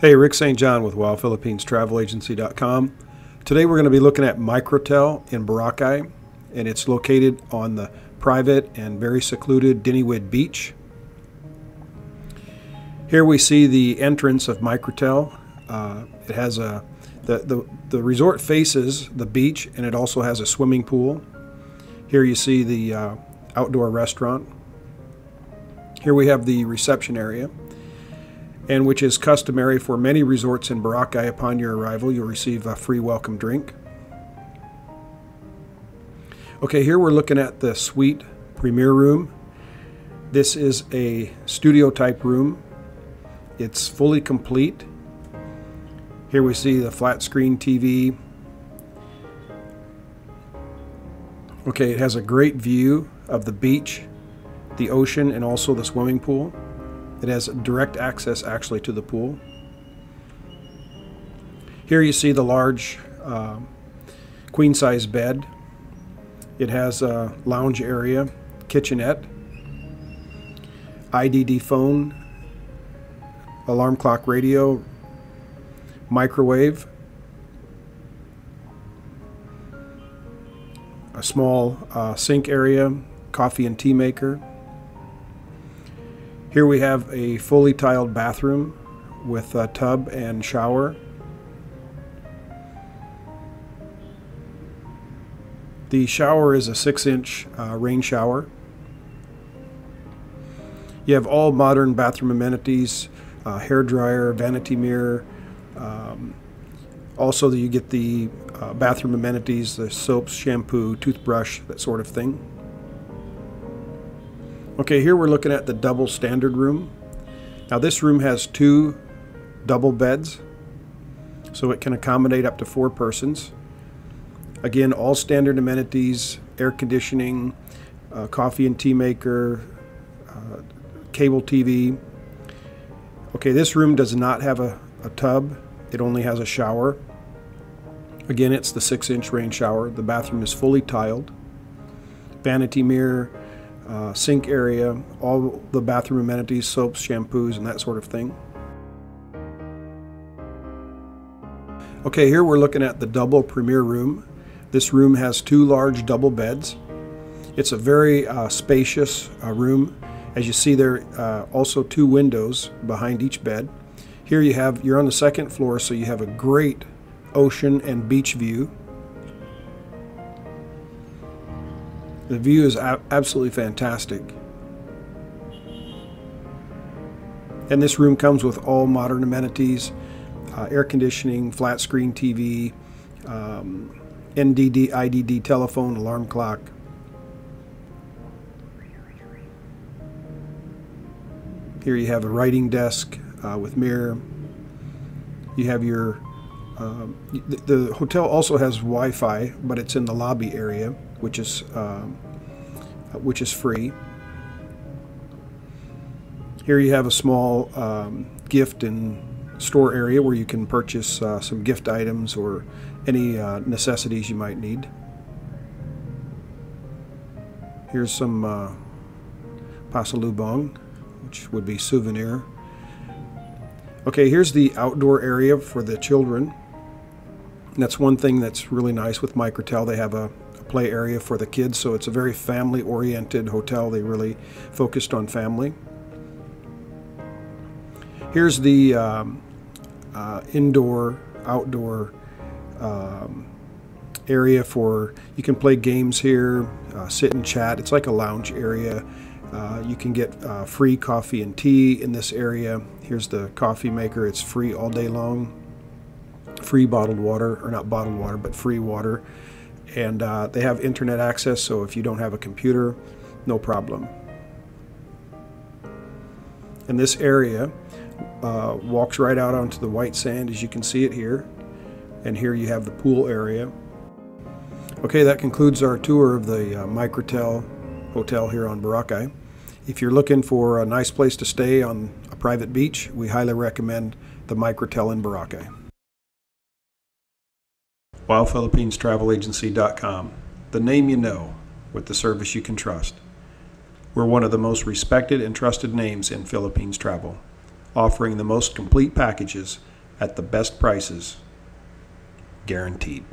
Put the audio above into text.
Hey, Rick St. John with WowPhilippinesTravelAgency.com. Today we're going to be looking at Microtel in Boracay, and it's located on the private and very secluded Diniwid Beach. Here we see the entrance of Microtel. Uh, it has a the, the, the resort faces the beach and it also has a swimming pool. Here you see the uh, outdoor restaurant. Here we have the reception area and which is customary for many resorts in Boracay. Upon your arrival, you'll receive a free welcome drink. Okay, here we're looking at the suite premier room. This is a studio type room. It's fully complete. Here we see the flat screen TV. Okay, it has a great view of the beach, the ocean, and also the swimming pool. It has direct access actually to the pool. Here you see the large uh, queen size bed. It has a lounge area, kitchenette, IDD phone, alarm clock radio, microwave, a small uh, sink area, coffee and tea maker, here we have a fully tiled bathroom with a tub and shower. The shower is a 6 inch uh, rain shower. You have all modern bathroom amenities, uh, hair dryer, vanity mirror. Um, also, you get the uh, bathroom amenities, the soaps, shampoo, toothbrush, that sort of thing. Okay, here we're looking at the double standard room. Now this room has two double beds, so it can accommodate up to four persons. Again, all standard amenities, air conditioning, uh, coffee and tea maker, uh, cable TV. Okay, this room does not have a, a tub. It only has a shower. Again, it's the six inch rain shower. The bathroom is fully tiled. Vanity mirror, uh, sink area, all the bathroom amenities, soaps, shampoos, and that sort of thing. Okay, here we're looking at the double premier room. This room has two large double beds. It's a very uh, spacious uh, room. As you see there, uh, also two windows behind each bed. Here you have, you're on the second floor, so you have a great ocean and beach view. The view is absolutely fantastic. And this room comes with all modern amenities, uh, air conditioning, flat screen TV, um, NDD, IDD telephone, alarm clock. Here you have a writing desk uh, with mirror. You have your, uh, the, the hotel also has Wi-Fi, but it's in the lobby area which is um, which is free. Here you have a small um, gift and store area where you can purchase uh, some gift items or any uh, necessities you might need. Here's some uh, pasalubong, which would be souvenir. Okay, here's the outdoor area for the children. And that's one thing that's really nice with Microtel. They have a play area for the kids. So it's a very family oriented hotel. They really focused on family. Here's the um, uh, indoor, outdoor um, area for you can play games here, uh, sit and chat. It's like a lounge area. Uh, you can get uh, free coffee and tea in this area. Here's the coffee maker. It's free all day long. Free bottled water, or not bottled water, but free water. And uh, they have internet access so if you don't have a computer no problem. And this area uh, walks right out onto the white sand as you can see it here. And here you have the pool area. Okay that concludes our tour of the uh, Microtel hotel here on Boracay. If you're looking for a nice place to stay on a private beach we highly recommend the Microtel in Boracay WowPhilippinesTravelAgency.com, the name you know with the service you can trust. We're one of the most respected and trusted names in Philippines travel, offering the most complete packages at the best prices, guaranteed.